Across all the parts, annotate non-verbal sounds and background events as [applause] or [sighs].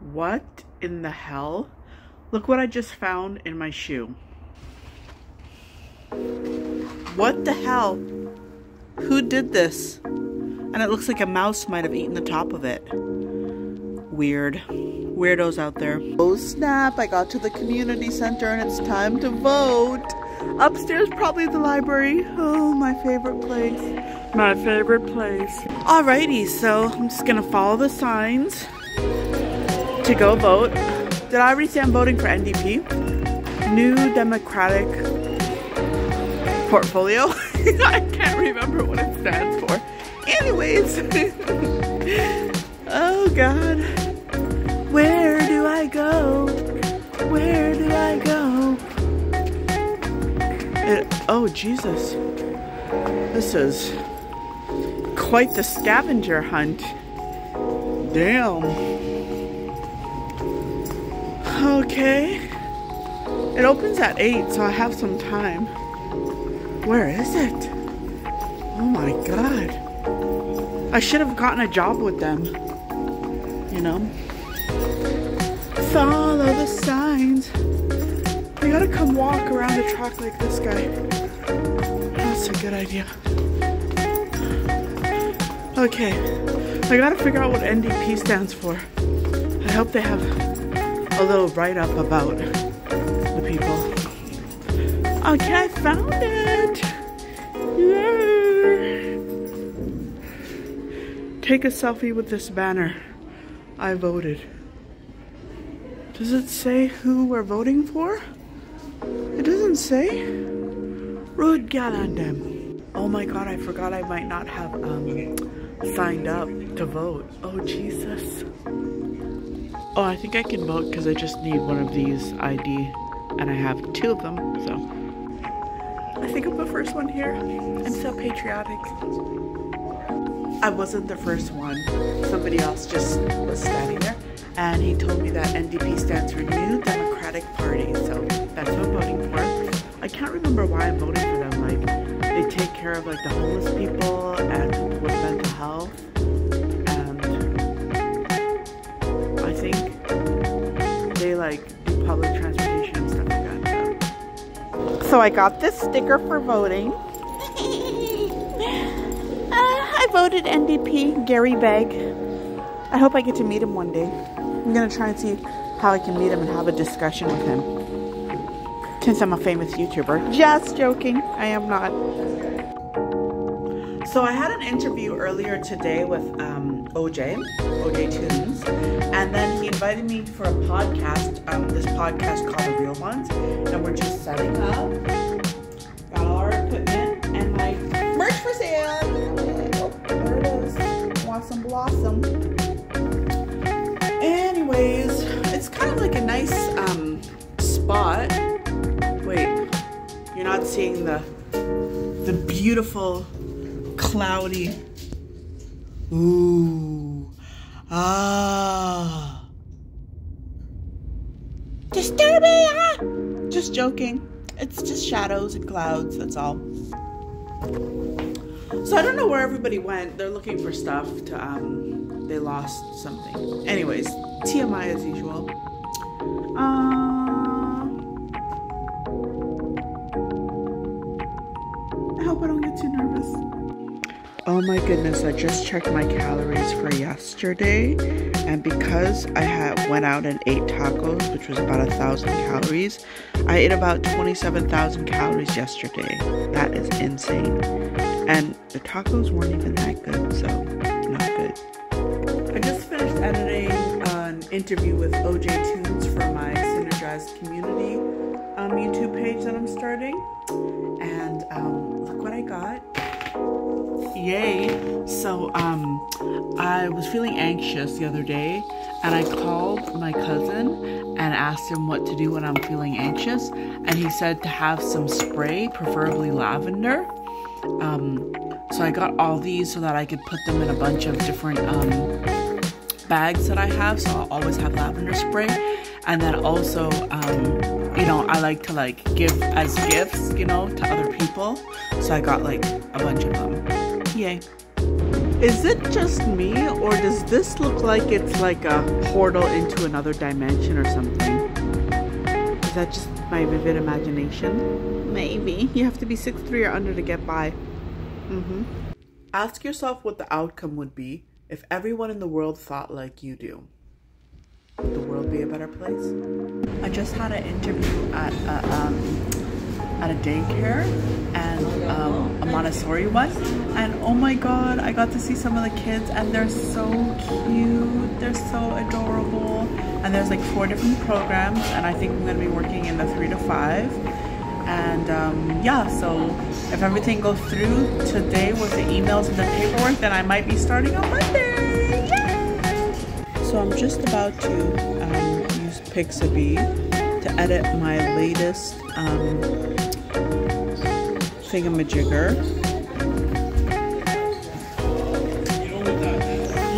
What in the hell? Look what I just found in my shoe. What the hell? Who did this? And it looks like a mouse might have eaten the top of it. Weird. Weirdos out there. Oh snap, I got to the community center and it's time to vote. Upstairs, probably the library. Oh, my favorite place. My favorite place. Alrighty, so I'm just gonna follow the signs to go vote. Did I already say I'm voting for NDP? New Democratic Portfolio? [laughs] I can't remember what it stands for. Anyways. [laughs] oh God. Where do I go? Where do I go? It, oh Jesus. This is quite the scavenger hunt. Damn. Okay. It opens at 8, so I have some time. Where is it? Oh my god. I should have gotten a job with them. You know? Follow the signs. We gotta come walk around the track like this guy. That's a good idea. Okay. I gotta figure out what NDP stands for. I hope they have a little write-up about the people. Okay, I found it! Yay! Take a selfie with this banner. I voted. Does it say who we're voting for? It doesn't say. Ruud Galandem. Oh my god, I forgot I might not have um, signed up to vote. Oh Jesus. Oh, I think I can vote because I just need one of these ID and I have two of them, so. I think I'm the first one here. I'm so patriotic. I wasn't the first one. Somebody else just was standing there and he told me that NDP stands for New Democratic Party, so that's what I'm voting for. I can't remember why I'm voting for they take care of like the homeless people and people with mental health And I think they like do public transportation and stuff like that. So, I got this sticker for voting. [laughs] uh, I voted NDP, Gary Begg. I hope I get to meet him one day. I'm gonna try and see how I can meet him and have a discussion with him. Since I'm a famous YouTuber. Just joking. I am not. So I had an interview earlier today with um, OJ, OJ Tunes, and then he invited me for a podcast, um, this podcast called The Real Ones, and we're just setting up, seeing the the beautiful cloudy. Ooh. Ah. Disturbia! Just joking. It's just shadows and clouds, that's all. So I don't know where everybody went. They're looking for stuff to, um, they lost something. Anyways, TMI as usual. Hope I don't get too nervous. Oh my goodness, I just checked my calories for yesterday and because I had went out and ate tacos, which was about a thousand calories, I ate about 27,000 calories yesterday. That is insane. And the tacos weren't even that good, so not good. I just finished editing an interview with OJ Tunes for my Synergize community um, YouTube page that I'm starting. And um, look what I got. Yay. So, um, I was feeling anxious the other day and I called my cousin and asked him what to do when I'm feeling anxious. And he said to have some spray, preferably lavender. Um, so I got all these so that I could put them in a bunch of different, um, bags that I have. So I'll always have lavender spray. And then also, um, you know, I like to like give as gifts, you know, to other people. So I got like a bunch of them. Yay. Is it just me, or does this look like it's like a portal into another dimension or something? Is that just my vivid imagination? Maybe. You have to be 6'3 or under to get by. Mm-hmm. Ask yourself what the outcome would be if everyone in the world thought like you do. The world be a better place? I just had an interview at a, um, at a daycare and um, a Montessori one. And oh my God, I got to see some of the kids and they're so cute. They're so adorable. And there's like four different programs and I think I'm gonna be working in the three to five. And um, yeah, so if everything goes through today with the emails and the paperwork, then I might be starting on Monday. So I'm just about to um, use Pixabay to edit my latest um, thingamajigger.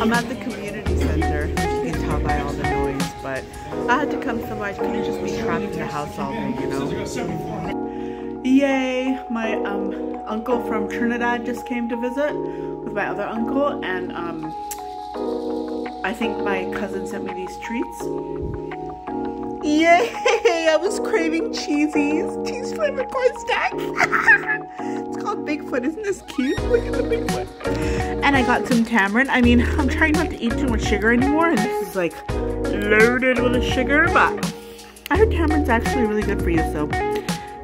I'm at the community center, you can tell by all the noise, but I had to come somewhere. I couldn't just be trapped in the house all day, you know? Yay! My um, uncle from Trinidad just came to visit with my other uncle, and um, I think my cousin sent me these treats. Yay! I was craving cheesies. Cheese flavored corn stacks. [laughs] it's called Bigfoot. Isn't this cute? Look at the Bigfoot. And I got some tamarind. I mean, I'm trying not to eat too much sugar anymore. And this is like loaded with sugar. But I heard tamarind's actually really good for you. So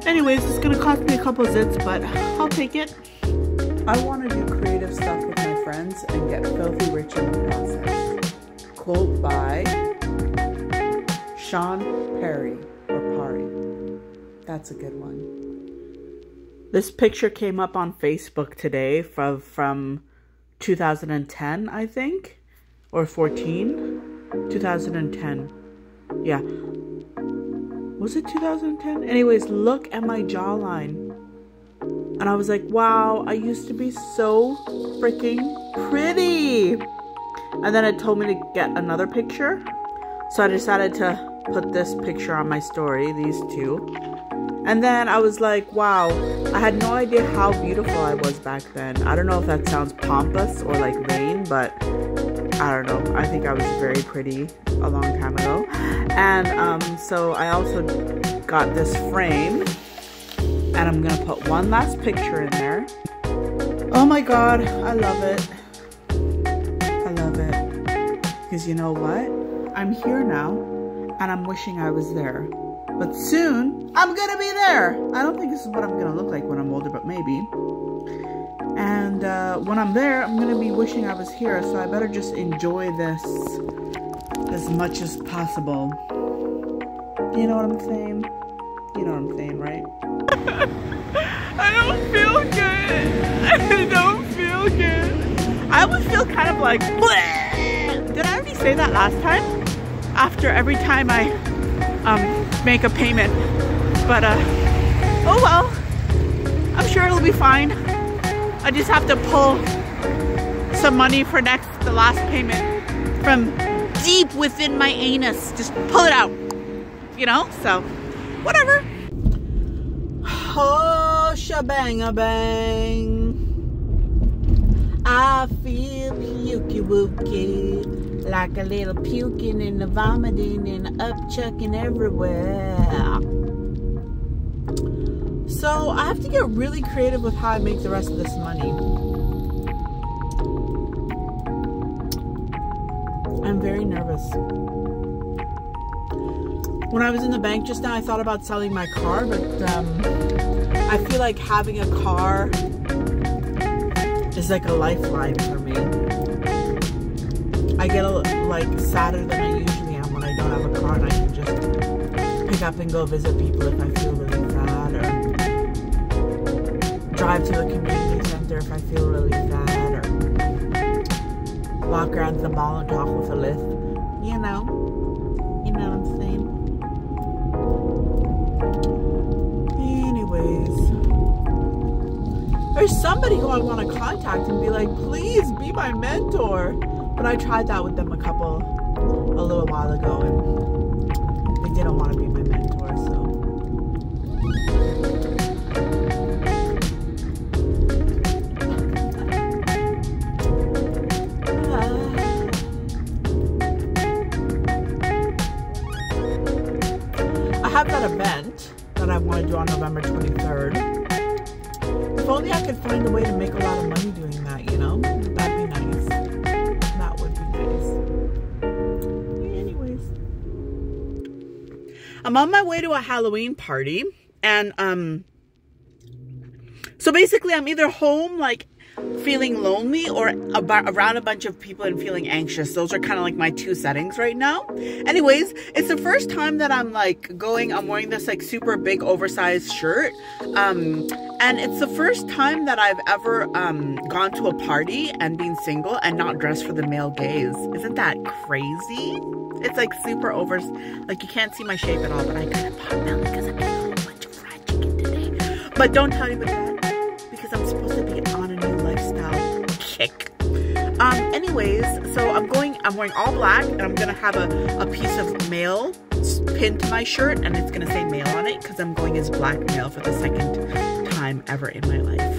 anyways, it's going to cost me a couple zits. But I'll take it. I want to do creative stuff with my friends and get filthy rich in the process. Quote by Sean Perry or Pari. That's a good one. This picture came up on Facebook today from from 2010, I think, or 14. 2010. Yeah. Was it 2010? Anyways, look at my jawline. And I was like, wow, I used to be so freaking pretty. And then it told me to get another picture. So I decided to put this picture on my story, these two. And then I was like, wow, I had no idea how beautiful I was back then. I don't know if that sounds pompous or like vain, but I don't know. I think I was very pretty a long time ago. And um, so I also got this frame and I'm gonna put one last picture in there. Oh my God, I love it. Because you know what? I'm here now and I'm wishing I was there. But soon, I'm gonna be there. I don't think this is what I'm gonna look like when I'm older, but maybe. And uh, when I'm there, I'm gonna be wishing I was here, so I better just enjoy this as much as possible. You know what I'm saying? You know what I'm saying, right? [laughs] [laughs] I don't feel good. I don't feel good. I always feel kind of like, Bleh! Say that last time? after every time I um, make a payment. But uh, oh well, I'm sure it'll be fine. I just have to pull some money for next, the last payment from deep within my anus. Just pull it out, you know? So, whatever. [sighs] Oh, shabang a bang. I feel pukey wookie like a little puking and a vomiting and upchucking everywhere. So I have to get really creative with how I make the rest of this money. I'm very nervous. When I was in the bank just now, I thought about selling my car, but um, I feel like having a car is like a lifeline for me. I get a, like sadder than I usually am when I don't have a car and I can just pick up and go visit people if I feel really sad or drive to the community center if I feel really sad or walk around the mall and talk with a lift. You know, you know what I'm saying? Anyways, there's somebody who I want to contact and be like, please be my mentor. But I tried that with them a couple, a little while ago, and they didn't want to be my mentor, so. [sighs] on November 23rd. If only I could find a way to make a lot of money doing that, you know? That'd be I'm on my way to a Halloween party and um so basically I'm either home like feeling lonely or about, around a bunch of people and feeling anxious. Those are kind of like my two settings right now. Anyways, it's the first time that I'm like going, I'm wearing this like super big oversized shirt. Um, and it's the first time that I've ever um, gone to a party and been single and not dressed for the male gaze. Isn't that crazy? It's like super over, like you can't see my shape at all, but I got a pot belly because I'm eating a bunch of fried chicken today. But don't tell anybody that because I'm supposed to be on a new lifestyle kick. Um, anyways, so I'm going, I'm wearing all black and I'm going to have a, a piece of mail pinned to my shirt and it's going to say mail on it because I'm going as black male for the second time ever in my life.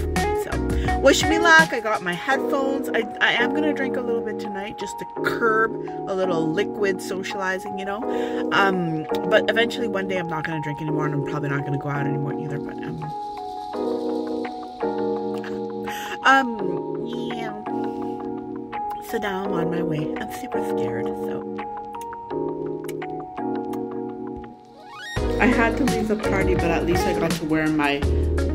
Wish me luck. I got my headphones. I, I am going to drink a little bit tonight just to curb a little liquid socializing, you know. Um, but eventually one day I'm not going to drink anymore and I'm probably not going to go out anymore either. But um, um, yeah. So now I'm on my way. I'm super scared, so. I had to leave the party, but at least I got to wear my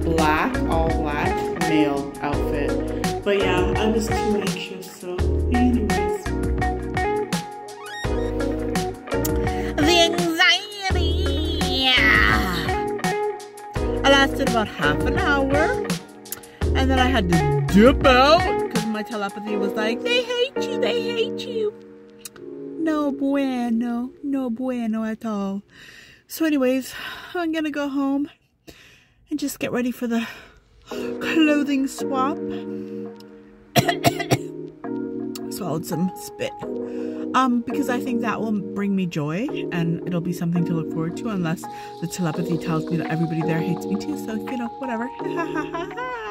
black, all black male outfit. But yeah, I was too anxious, so anyways. The anxiety! I lasted about half an hour. And then I had to dip out because my telepathy was like, they hate you, they hate you. No bueno, no bueno at all. So anyways, I'm gonna go home and just get ready for the clothing swap. [coughs] Swallowed some spit. Um, because I think that will bring me joy and it'll be something to look forward to unless the telepathy tells me that everybody there hates me too. So, you know, whatever. [laughs]